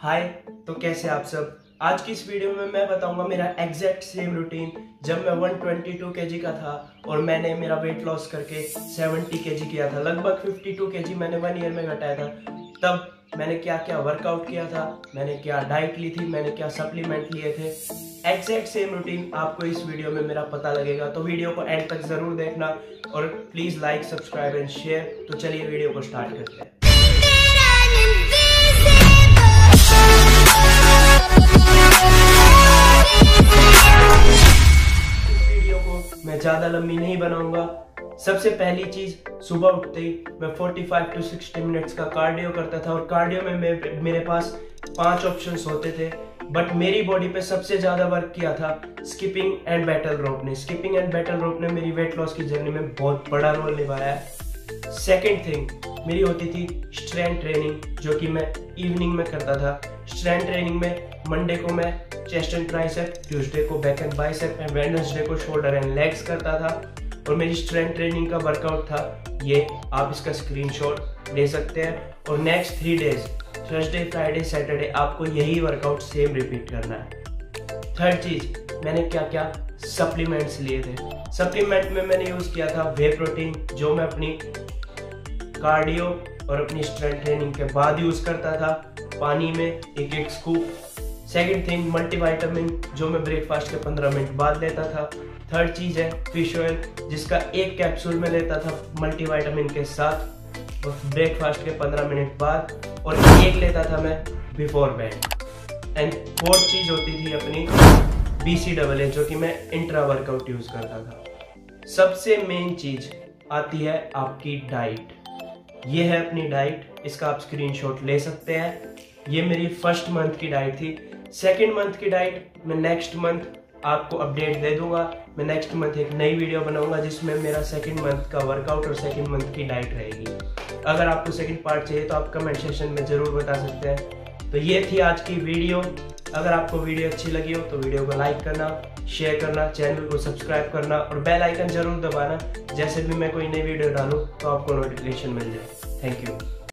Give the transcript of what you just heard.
हाय तो कैसे आप सब? आज की इस वीडियो में मैं बताऊँगा मेरा एग्जैक्ट सेम रूटीन जब मैं 122 केजी का था और मैंने मेरा वेट लॉस करके 70 केजी किया था। लगभग 52 केजी मैंने वन ईयर में घटाया था। तब मैंने क्या क्या वर्कआउट किया था, मैंने क्या डाइट ली थी, मैंने क्या सप्लीमेंट लिए थे। एग्जैक्ट सेम रूटीन आपको इस वीडियो में मेरा पता लगेगा। तो वीडियो को एंड तक ज़रूर देखना और please like subscribe and share तो चलिए वीडियो को स्टार्ट करते हैं। मैं ज़्यादा लंबी नहीं बनाऊँगा। सबसे पहली चीज़, सुबह उठते ही मैं 45 टू 60 मिनट्स का कार्डियो करता था और कार्डियो में मैं, मेरे पास पाँच ऑप्शंस होते थे बट मेरी बॉडी पे सबसे ज़्यादा वर्क किया था स्किपिंग एंड बैटल रोप ने। स्किपिंग एंड बैटल रोप ने मेरी वेट लॉस की जर्नी में बहुत बड़ा रोल निभाया है। सेकेंड थिंग मेरी होती थी स्ट्रेंथ ट्रेनिंग जो कि मैं इवनिंग में करता था। स्ट्रेंथ ट्रेनिंग में मंडे को मैं चेस्ट एंड ट्राइसेप ट्यूसडे को back and bicep and Wednesday को शोल्डर एंड लेग्स करता था। और मेरी स्ट्रेंथ ट्रेनिंग का वर्कआउट था। ये आप इसका स्क्रीनशॉट ले सकते हैं। और next three days Thursday Friday Saturday आपको यही वर्कआउट सेम रिपीट करना है। थर्ड चीज़, मैंने क्या क्या सप्लीमेंट्स लिए थे। सप्लीमेंट में मैंने यूज़ किया था वे प्रोटीन जो मैं अपनी कार्डियो और अपनी स्ट्रेंथ ट्रेनिंग के बाद यूज़ करता था। पानी में एक एक स्कूप सेकेंड थिंग मल्टीवाइटामिन जो मैं ब्रेकफास्ट के पंद्रह मिनट बाद लेता था। थर्ड चीज़ है फ़िश ऑयल जिसका एक कैप्सूल में लेता था मल्टीवाइटामिन के साथ। और ब्रेकफास्ट के पंद्रह मिनट बाद और एक लेता था मैं बिफोर बेड एंड फोर्थ चीज़ होती थी अपनी बी सी डबल जो कि मैं इंट्रा वर्कआउट यूज़ करता था। सबसे मेन चीज़ आती है आपकी डाइट ये है अपनी डाइट इसका आप स्क्रीनशॉट ले सकते हैं। ये मेरी फ़र्स्ट मंथ की डाइट थी। सेकेंड मंथ की डाइट मैं नेक्स्ट मंथ आपको अपडेट दे दूँगा। मैं नेक्स्ट मंथ एक नई वीडियो बनाऊँगा, जिसमें मेरा सेकेंड मंथ का वर्कआउट और सेकेंड मंथ की डाइट रहेगी। अगर आपको सेकेंड पार्ट चाहिए तो आप कमेंट सेक्शन में ज़रूर बता सकते हैं। तो ये थी आज की वीडियो। अगर आपको वीडियो अच्छी लगी हो तो वीडियो को लाइक करना शेयर करना, चैनल को सब्सक्राइब करना और बेल आइकन ज़रूर दबाना। जैसे भी मैं कोई नई वीडियो डालूँ तो आपको नोटिफिकेशन मिल जाए। Thank you